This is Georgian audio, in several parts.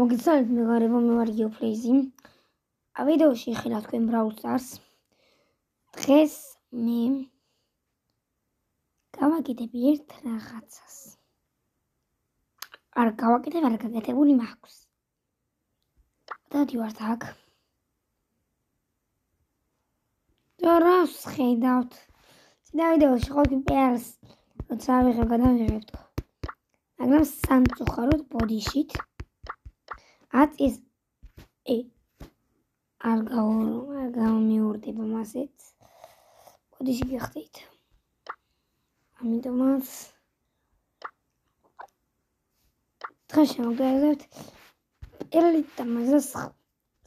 მოგიცალეთ მეგარებო მე ვარ გიოფლეიზი ვიდეოში ხედავ თქვენ Brawl Stars დღეს მე გავაკეთებ ერთ რაღაცას. არ გავაკეთებ არ გაკეთებული მაქვს. დადივართ აქ. და რას ხედავთ? წინა ვიდეოში ხო პერს როცა ავიღებ გადავიღებ მაგრამ სამწუხაროდ ბოდიშით აწის ე არ გაუ არ გამიურდება მასეთ მოდი შეგეხდით ამიტომაც დღეს ერლით და მაგას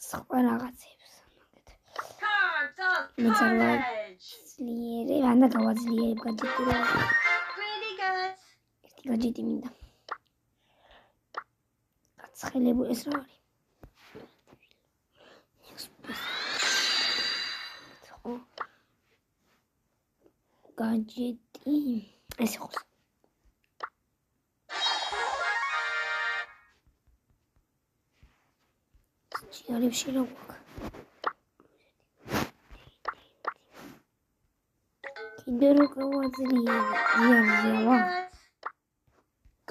სხვა რაღაცებს. მე წავა ძლიერი ვანდა გავაძლიერებ გაჯეტი ერთი გაჯეტი მინდა გაცხელებული ეს რა არის? გაჯეტი ეს იყოს. ჯიარებში რა გვაქვს კიდე რო გავაძლიერე ჯიარზევა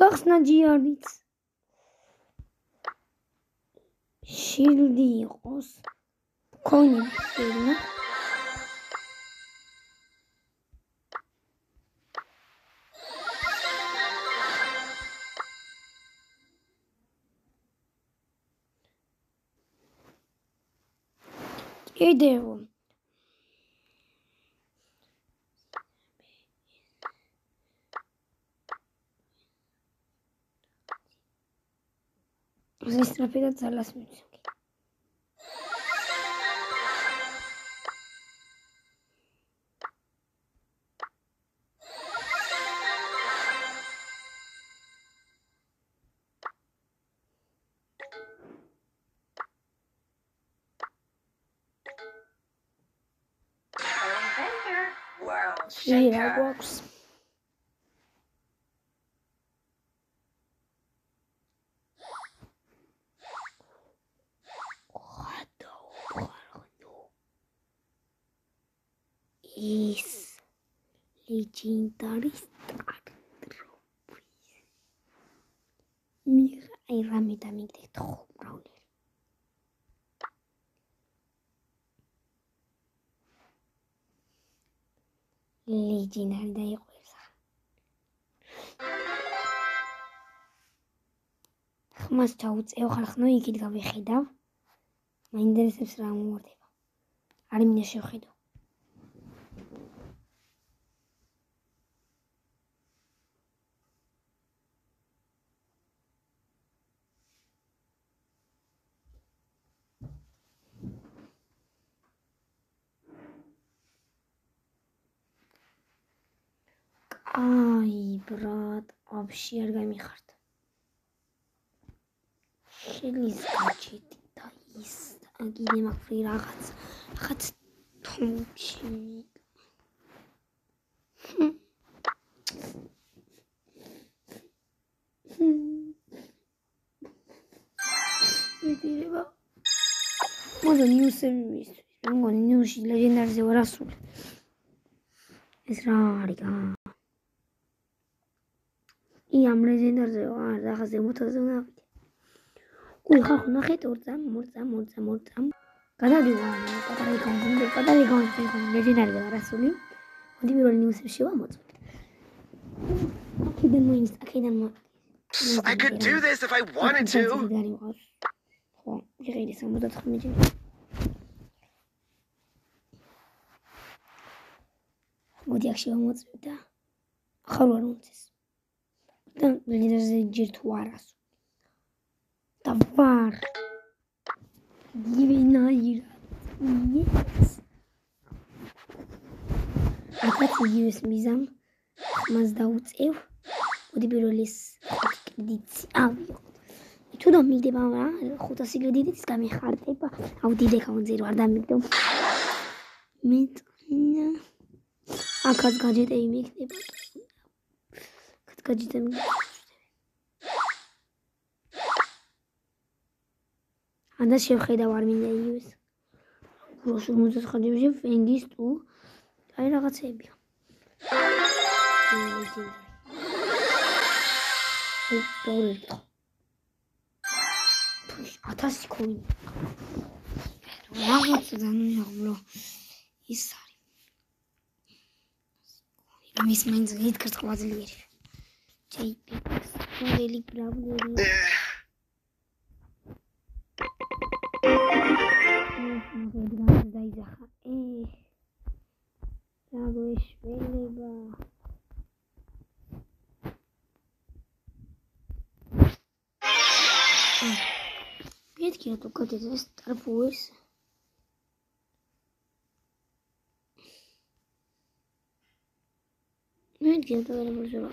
გახსნა ჯიარიც შილდი იყოს. კონი შილდი კიდევ ეს სტრაფი და ძალას მიცემ. Yeah, works. is legendary Star Mira, hay rami también de. ლეგენდარი და იყვება. ხმას ჩაუწევ ხალხნო იქით გავიხედავ. მაინტერესებს რა მომორდება. არ მინდა შევხედო. აი, ბრატ, вообще არ გამიხარდა. შელის გაჩიტი და ის აგინე მაგფრი რაღაც რაღაც თუმჩი. მიდირება. მოდა ნიუსები მისთვის. მგონი ნიუსში ლეგენდარზე ვარ ასული. ეს რა არის გა? ი ამ ლეგენდარზე ვარ, რაღაცე მოთაზე ნავიდე. უი ხახო ნახეთ ორწამ, მორწამ, მორწამ, მორწამ. გადავდივარ, პატარა კონგუნდე, პატარა კონგუნდე, ლეგენდარზე ვარ ასული. მოდი პირველ ნიუსებში ვამოწმოთ. აქედან მოინს, აქედან მო I could do this if I wanted to. ხო, იყიდი 79 ჯერ. მოდი აქ შევამოწმებ და ახალ არ მომწეს. და ლიდერზე ჯერ თუ არას. და ვარ. გივინაირა. Yes. ახაც იგივეს მიზამ მას დაუწევ. მოდი პირველი ეს კრედიტი ავიო. თუ და მიგდება რა 500 კრედიტიც გამიხარდება. აუ დიდ აკაუნტზე რო არ დამიგდო. მე აქაც გაჯეტები მიქნება. აქაც გაჯეტები. მანდა შევხედავ არ მინდა იგივეს. უბრალოდ 59-ში ფენგის თუ აი რაღაცებია. ფუშ 1000 კოინი. რაღაც განუიღბლო ის არის. ამის მაინც aí, Picas. Quando ele grava o Gorila. Lago Schwelleber. Jetzt geht doch Gott, jetzt ist da wo ist. Não adianta, agora.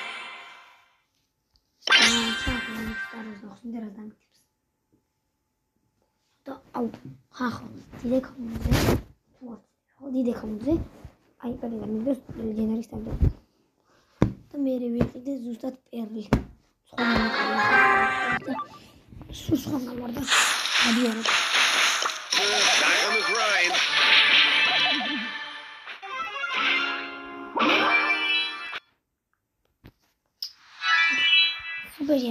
და რა დამიტებს. და აუ, ხახო, დიდე კომუნზე. ხო, დიდე კომუნზე. აი, პერიოდი მინდოს ლეგენდარის სტანდარტ. და მე ვიყიდე ზუსტად პერლი. სხვა მომენტი. სულ სხვა გამარდა. ადიარო.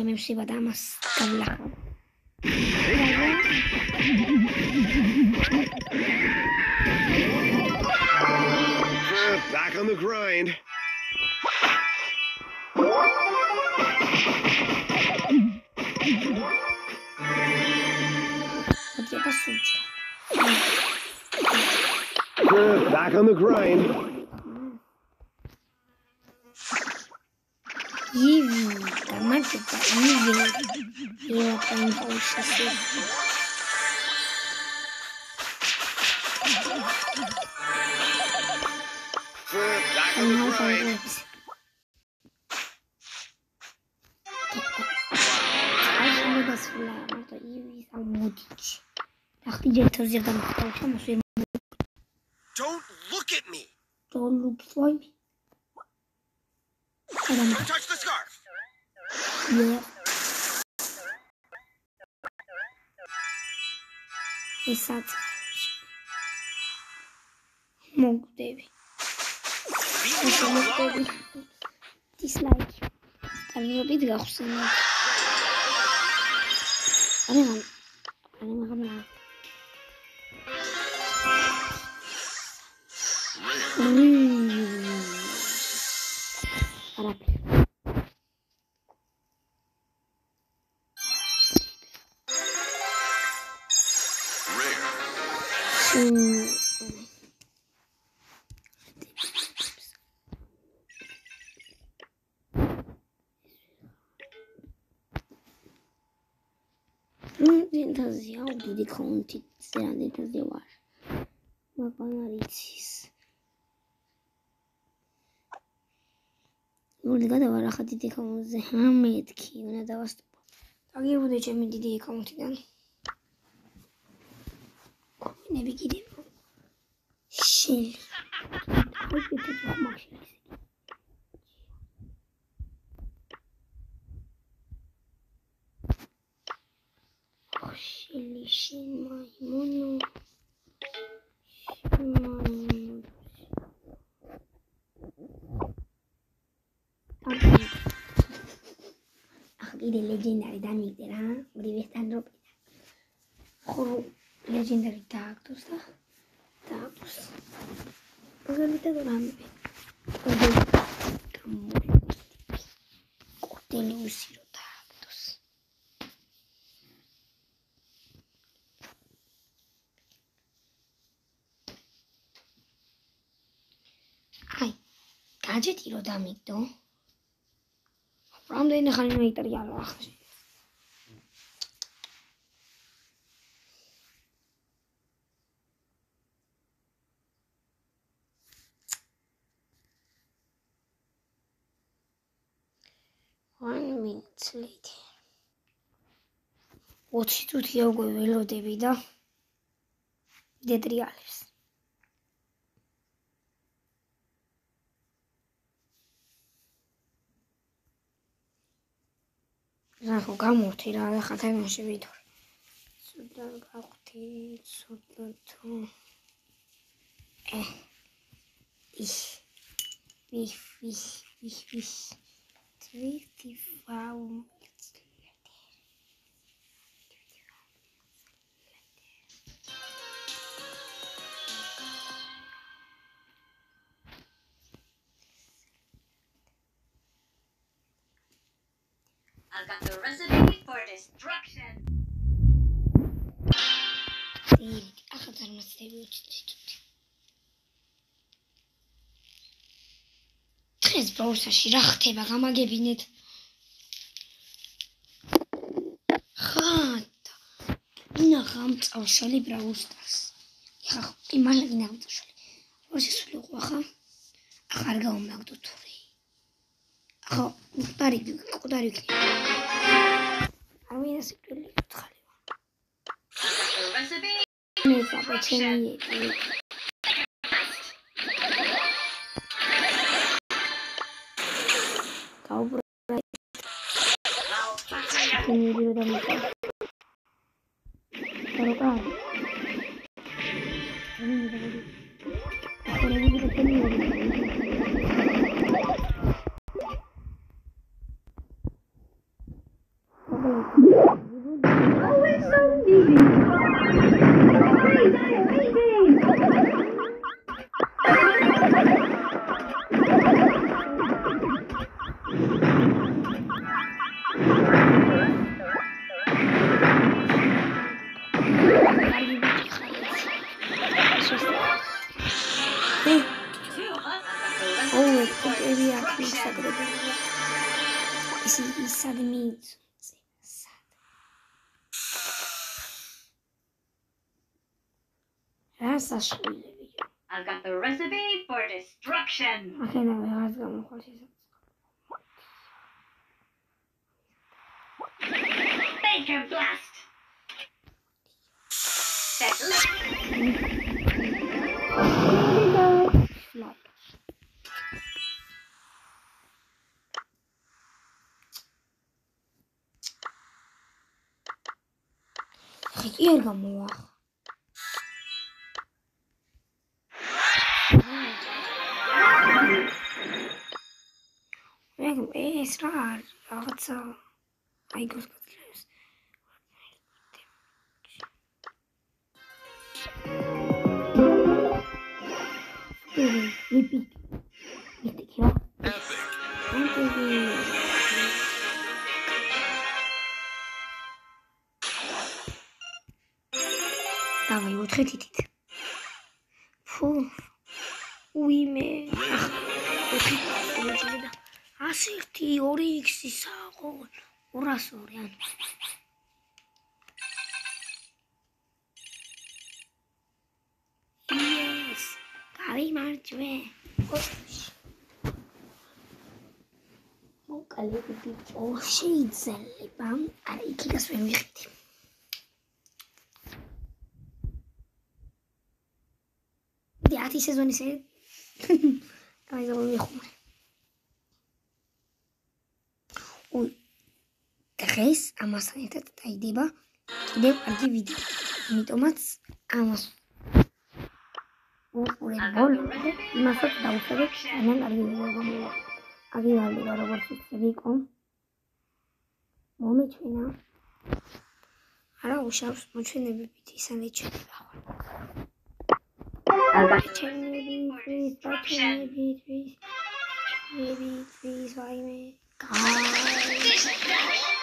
Idziemy chyba dama z kablachą. Back on the grind. Back on the grind. Иви. Команда типа Иви. И вот он больше всех. Она понравилась. Ах, где-то где-то Don't look at me. Don't look for me. Don't touch the scarf. Yeah. It's that. Monk baby. It's monk baby. Dislike. Там не убить гахусы. Они нам. Они нам. დენტაზია დიდი კონტი ზერან დენტაზია ვარ მაგრამ არ იცის მოდი გადავა რა ხა დიდი კონტზე ამეთქი უნდა დავასტოპო დაგიებოდე ჩემი დიდი აკაუნტიდან ნები კიდე შელი ile legendariden yüklenen Brevet'ten drop Koru legendary Taktos'ta. Taktos. Brevet'e duran bir ödül. Korteli usiro Taktos. Ay, gadget ilo da miydi? რამდენი ხანი მაიტერიალა ახლა one minute later 20 წუთია უკვე ველოდები და დეტრიალებს რახო გამორთი რა ახლა თემაში ვითორ ცოტა გავხდი ცოტა თუ. ე ის ის ის ის ის 25 ახლა წარმოსდები 20 წუთი დღეს ბაუსაში რა ხდება გამაგებინეთ? ხატ ინა გამწავშალი ბრაუსტარს. ხა იმალა ინა გამწავშალი. როდის სულიყო ხა Ko kadar yüksek, o kadar yüksek. Arabayı nasıl görüyoruz galiba? Neyse abla çeneyi Kau buraya Çeneyi bir odam yapalım. Sarık abi. Çeneyi bir odam yapalım. Çeneyi bir odam yapalım. Always so needy. Oh, eu queria aqui, sabe? Esse insadimento. That's a. I've got the recipe for destruction. Okay, now we have to go more Baker blast. it's not. What's up? I go Oui, mais... Ah, okay. ასერთი 2x საყო 202 ან. yes გავიმარჯვე. მოკალები ბიჭო შეიძლება. არა იქიდან ვერ ვიხდი დი 10 სეზონის ე აი ზო ვიხუმე დღეს ამასთან ერთად დაიდება. კიდევ კარგი ვიდეო. იმიტომაც ამას უყურე ბოლო. იმასაც დავუშვებ ძალიან კარგი ვიდეო გამოვა აგივალდება როგორც ვიცი რიკო მომეჩვენა. არა უშავს მოჩვენებებით ისანე ჩნდება ხოლმე I've got the ჩენები recipe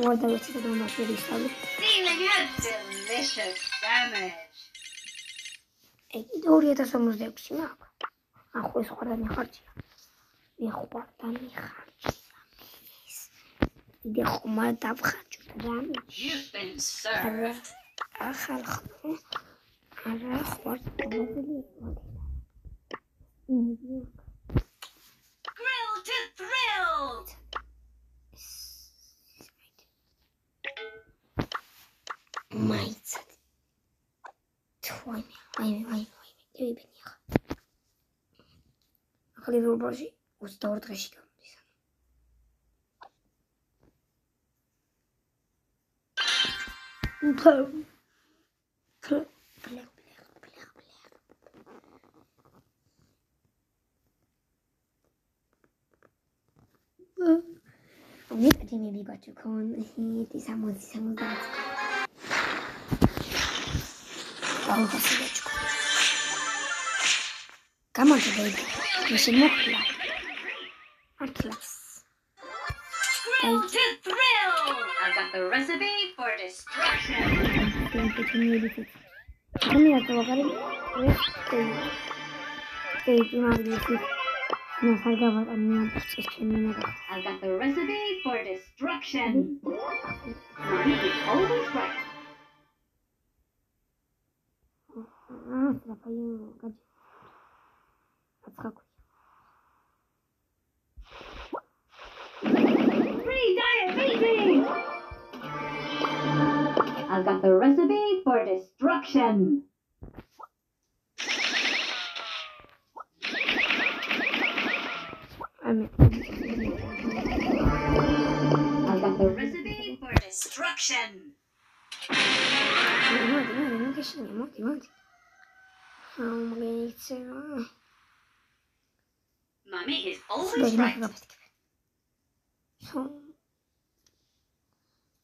Why don't you put on my pretty salad? See, look at delicious salmon. ეგ 2026 მაქვს. ახლა ეს ხوارდანი ხარჯია. მე ხوارდანი ხარჯია მეის. კიდე ხმარ დავხარჯოთ რა. You've been served. ახალ ხო არა ხوارდანი. Grill to thrill. მაიცად. 20 აიმე, აიმე, აიმე, დავიბენი ახლა. ახლა ლივერპულში 22 დღეში გამოდის. უბრალოდ ბლეკ ბლეკ ბლეკ ბლეკ მეკადინები ბაჭო ქონ ჰიტი 60 70 დაუხასიათებთ Thrill to thrill! I've got the recipe for destruction. I've got the recipe for destruction. Always right подскакуй. Crazy! I've got the recipe for destruction. I'm I've got the recipe for destruction. I'm Bölüme kapattık.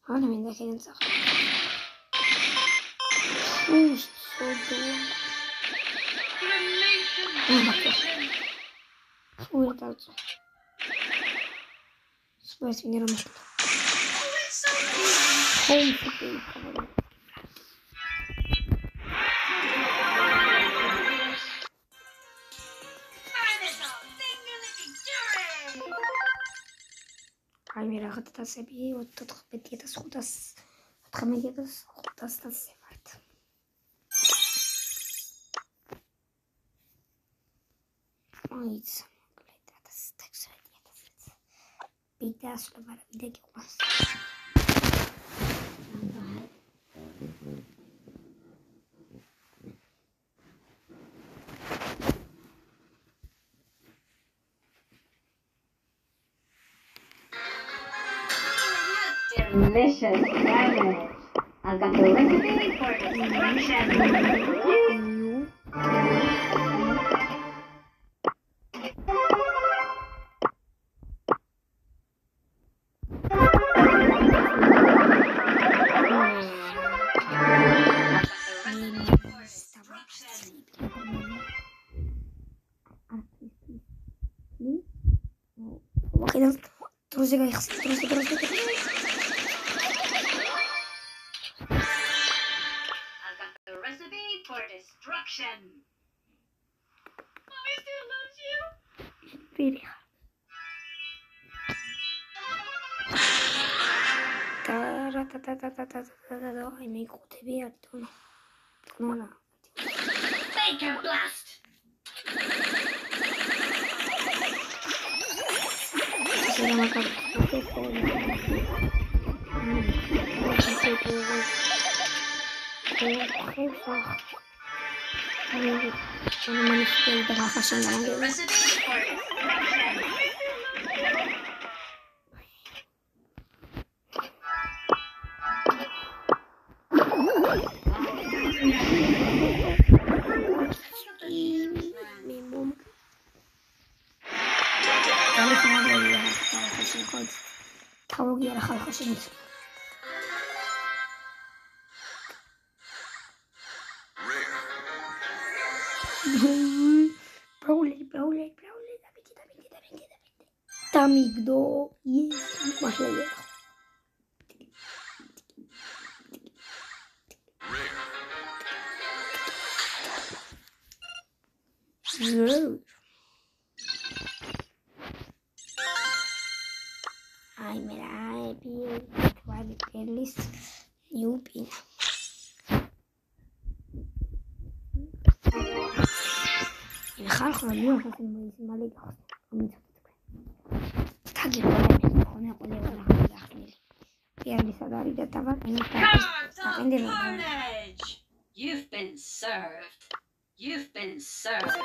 Hala mindek elini sakın. Uş, soğudum. Bir bakıyorum. Uğret alacağım. Süper sinir olmuştum. Home sıkıyorum kapatalım. რაიმე რაღაც დასები 14500 14500 დასზე მართ. მოიც მოკლედ 1600 1600 ბიდა სულ მაგრამ იდეგი ყავს. Delicious sandwich. I've got the recipe for its perfection. Bakın, duracak. Ay, me hijo, te vi al tono. Mona. Baker Blast. Se llama Recipe for ი ხალხო მიოხოს იმის მალე გახსნა მომიცოთ თქვენ თაგი ხოლმე ხოლმე ყველა რა გახსნილი პერლისა და არის და დავა მე Cards of დაყენდება carnage! You've been served. You've been served.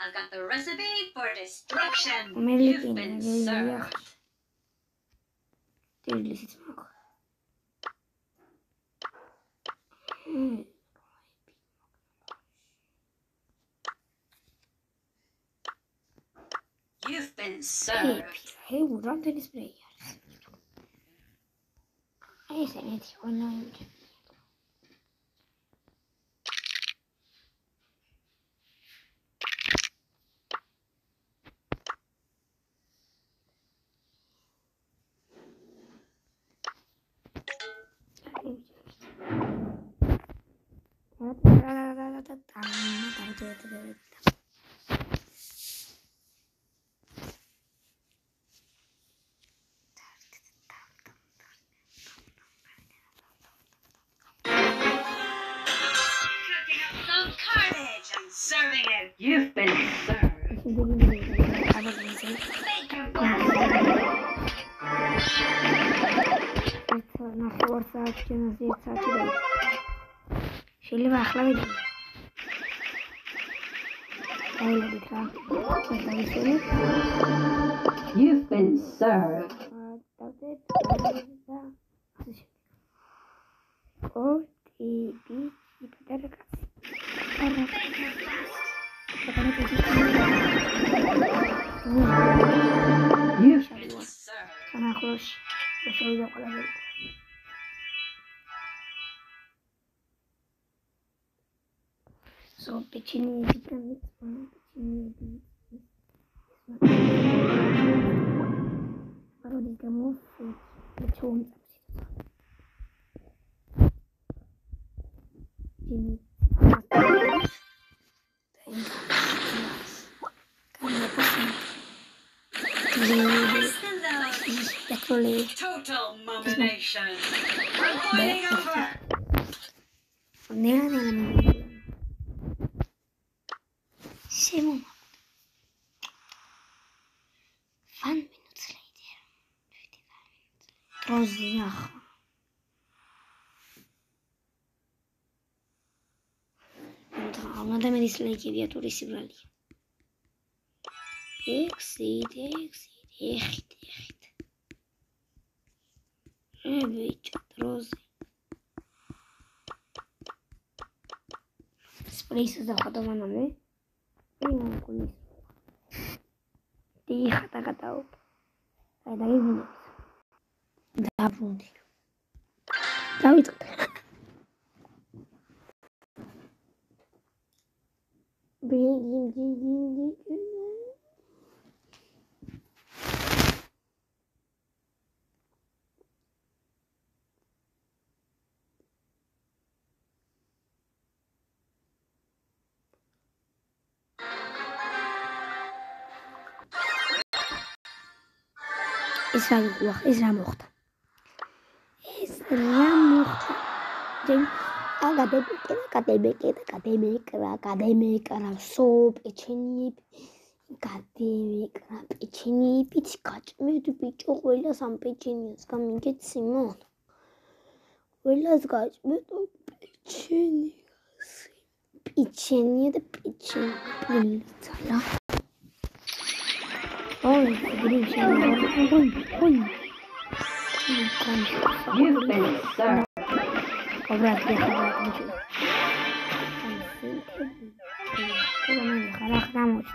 I've got the recipe for destruction. You've been served. მ You've been served. Hey, buradan deniz bireyi yiyoruz. Neyse ne diyor onu Evet. You been served. Это наш вор сообщи нас здесь сообщили. Шилева, хлавили. Ай, лабитра. You've been served. Bikinli yiyeceğim. Bikinli yiyeceğim. Allora diciamo facciamo un Quindi Total nomination. Avoiding over. Wislake wiattury sybrali. Exit, exit, echt, echt. Robić drodzy. Z place'u załadowano my. I mam kulis. Ty chata gadał. Ale daję mi nic. Dawundy. Cały tutaj. Bildiğim dediğim de güzel. İsra yok. İsra muhta. İsra muhta. Cenk. akademik, akademik, akademik, akademik Arap soğuk içenip akademik Arap içenip hiç kaçmıyordu bir çok öyle san peçeniz kamin geçsin mi onu? Öyle kaçmıyordu peçeniz. Peçeniye de peçeniye bilgisayar. Ay, bir şey. Oy, oy. You've been served. Obraz dekorowany. Halaklamos.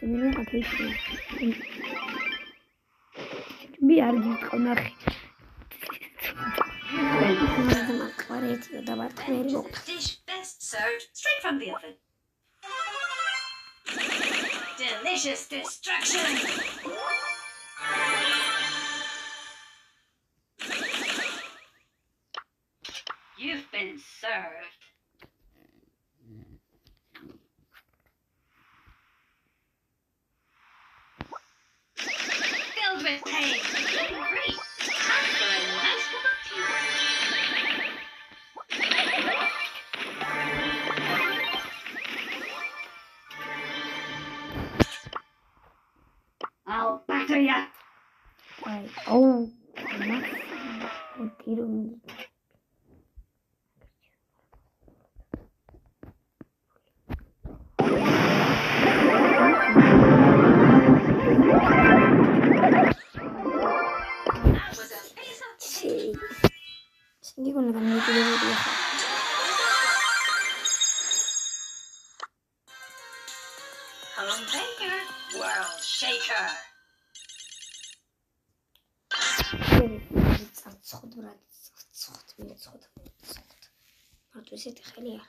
Sinirim ateşi. Bir yer git konak. Öğretiyor da var. Delicious destruction. წაცხოდ რა წაცხოდ მიცხოდ წაცხოდ მარტო ესეთი ხელი არა.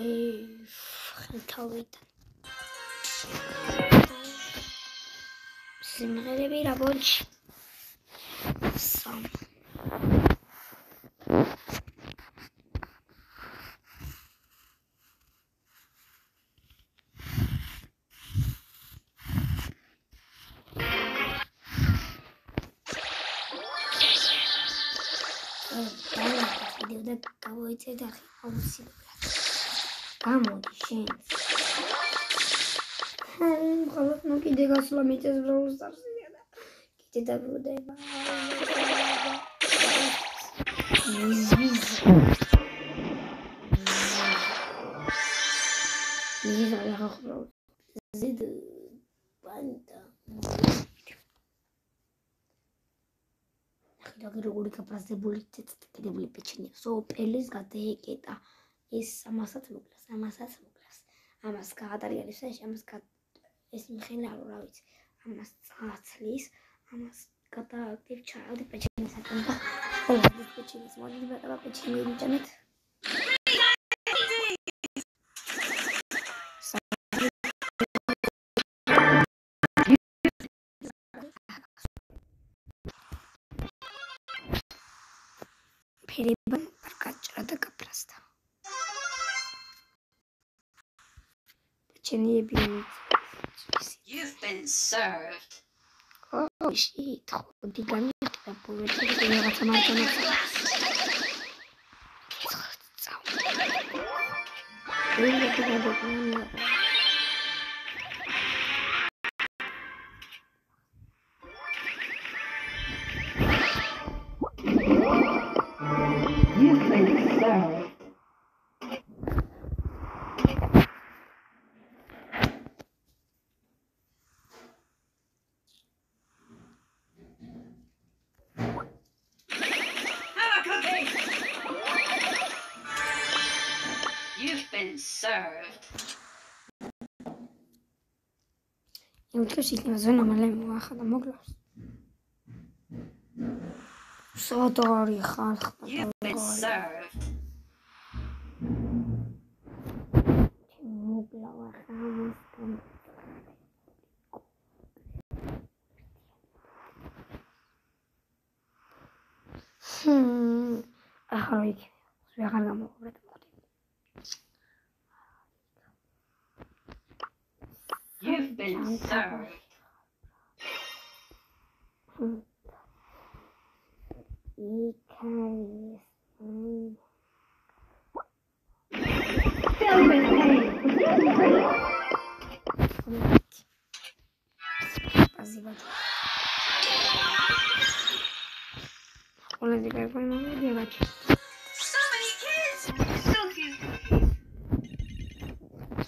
აი ხელთავიდან სიმღერები რა ბოჩი სამ და გავოიცეთ ახლა აუცილებლად. გამოდი შენ. ჰმ, ხოლმე ნუ კიდე გასვლა მიწეს ბროლ სტარსია და კიდე დაბრუნდება. მიზა რა ხო ზედ ხიდა როგორი გაფრაზებული წიწკიდებული პეჩინია სოპელის გადაეკეტა ეს ამასაც მოკლა ამასაც მოკლა ამას გაატარიალის ეს ამას გა ეს მიხელა რა ვიცი ამას წაცლის ამას გადააკეთებ ჩარავდი პეჩინისაკენ და ხოლმე ეს პეჩინის მოდი მეტად პეჩინი მიჭამეთ Jenny. You've been served. Oh shit, digam yok da bu öteki yaratan You think so? Served. იმთოს იქნება ზონა მალე მოახდა მოკლავს. სოდორი ხალხ You've been served.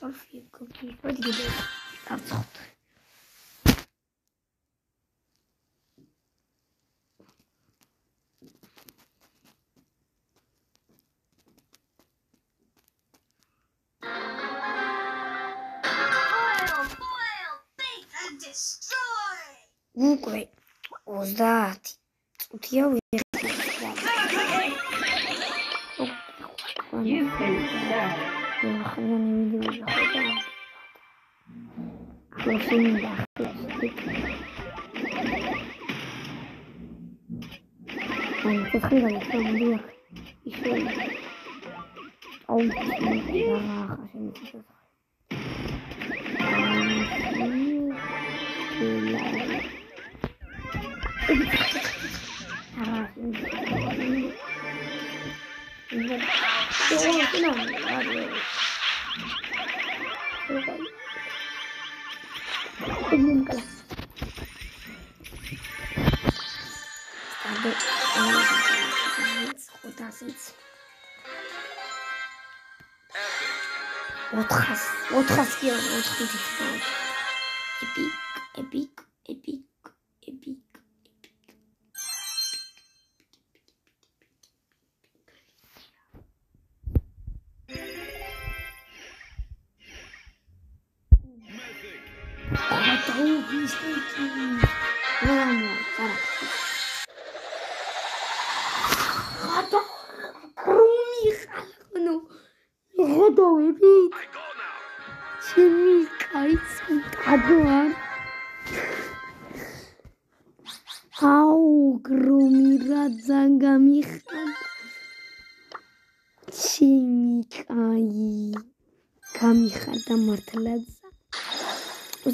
Kaffee gucken. Ich wollte die Abzucht. Ну, great. Was that? Тут я уверен. Я не видела. 我是你的粉。嗯，这四个你看？Oder sitzt. Otras. Otras hier. Otras. Yippie.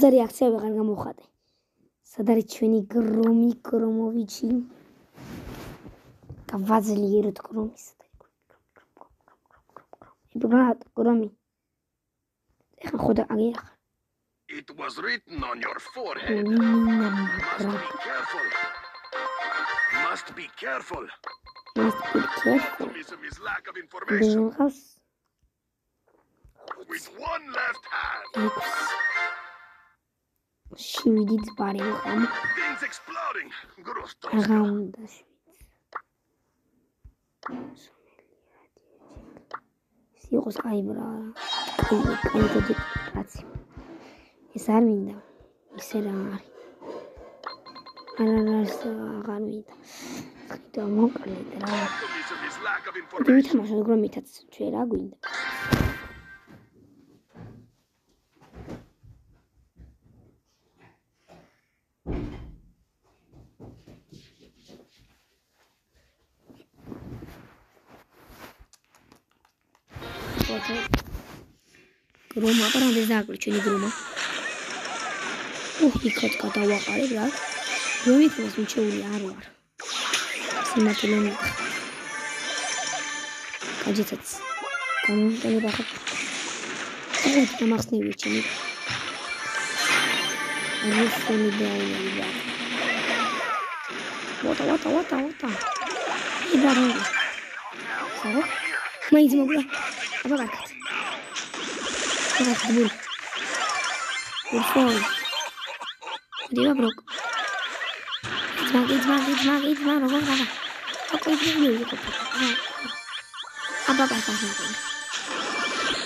უზა რეაქცია ვეღარ გამოხატე სად არის ჩვენი გრომი გრომოვიჩი გავაძლიეროთ გრომის ებრათ გრომი ეხა ხოდა აგერახ It was written on your forehead. მინა Must მაგრა be careful. Must be careful. must be careful Optimism is lack of information. დეღავს With one left hand. ექვს შვიდი ძბარი ვიყავ. აღაუნდა შვიდს. იყოს კაი ბრა. კაი, კაი დიდი კაცი. ეს არ მინდა. ისე რა არის. არა რა აღარ მინდა. ხიტო მოკლედ რა. დივითამაშა გრომითაც ჩვენ რა გვინდა. გრომა პარანდეს დააკვირ ჩვენი გრომა. უჰ იქაც გადავაყარებ რა. რომით მას მიჩეული არ ვარ. სიმართლე მითხრა გაჯეთაც გამომტანება ხარ ოღონდ დამახსნევია ჩემი. რუსული დაუნება ვატა ვატა ვატა ვატა. იბარო სარო? მაინც მოგლა Vou jogar. Vou jogar todo mundo. Por fome. Diga, Broco. Esmaga, esmaga, esmaga, esmaga. Não vou gravar. Só coisa de mil. Vai. A babá tá jogando.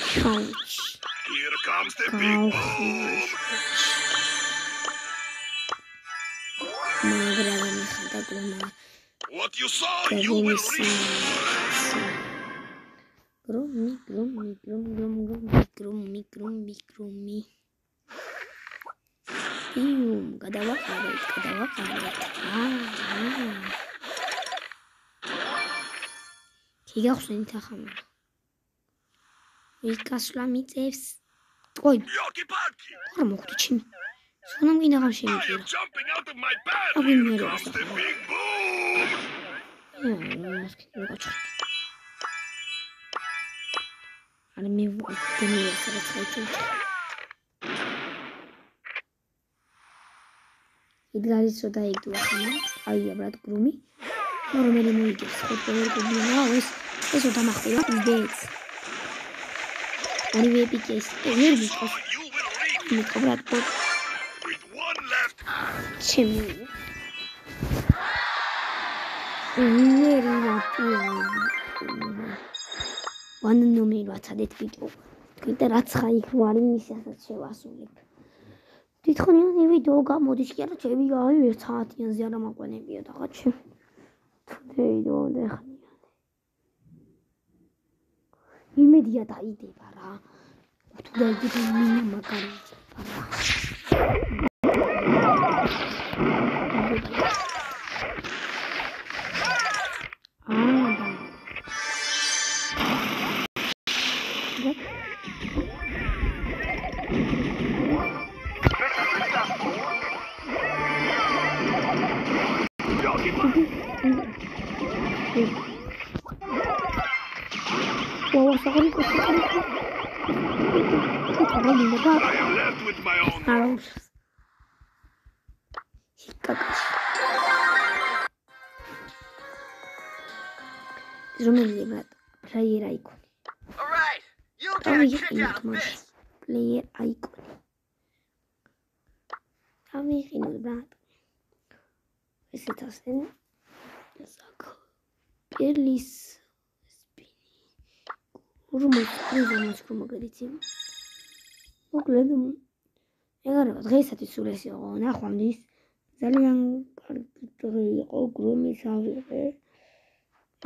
Chonte. Calma. Magra, minha rata do mar. What you saw, you will receive. გრუმ გრუმ გრუმ გრუმ გრუმ გრუმ გრუმ იუმ გადავაყარეთ გადავაყარეთ. აა კი გახსენით ახლა ვიკასლა მიწევს კოი იოკი პარკი რა მოხდა ჩემ სანამ გინაღარ შემიჭირა აგიმეროს ახლა მე ვიდენი სადაც ხაიჭო იდგარის ცოტა იგდო ახლა აი აბრად გრუმი. რომელი მოიგებს? ხუთი გრუმი ეს ეს უთა მახვილა დეც ორივე ეპიკეს ვერ მიყავს You will reap მიყავ რა ვან ნომერი ვაცადეთ ვიდეო. თქვენ და რაც ხა იქ ვარ იმისასაც შევასრულებ თვითონიანი ვიდეო გამოდის კი არა ჩემი აი ერთ საათიანზე არა მაყვენებია და ხა ჩემ ვიდეო დეხნიანი იმედია დაიდება რა. თუ დაიდება მინა მაგარი რომელი ბრატ? პლეიერ აიკონი. All right, you'll get a kick out of this. პლეიერ აიკონი. დავიღინოთ ბრატ. ესეც ასე. საკ. პერლის სპინი. ურმოს პრიზმას რომ მაგალითი. მოკლედ ეგარო დღეისათვის სულ ეს იყო ნახვამდის ძალიან კარგი დღე იყო გრომის ავიღე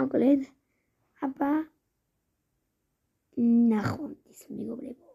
მოკლედ აბა ნახვამდის მეგობრებო